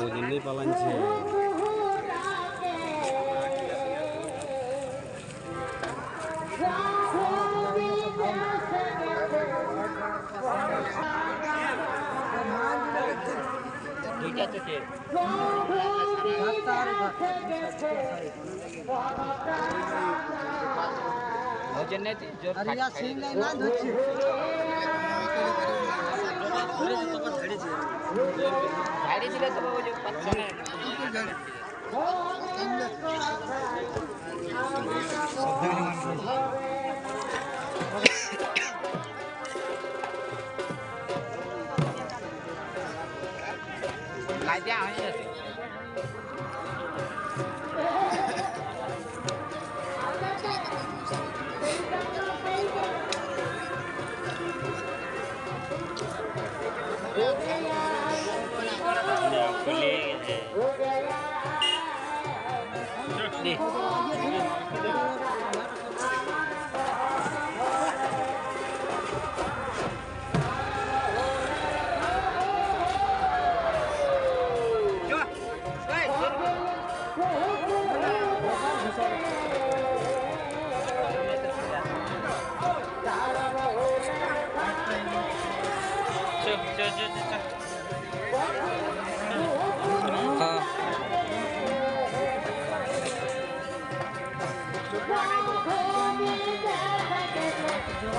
ওই জন্যই পালাইছে ভোজন নেই জোর রিয়া সিং নাই না ধরছে। Thank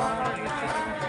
아.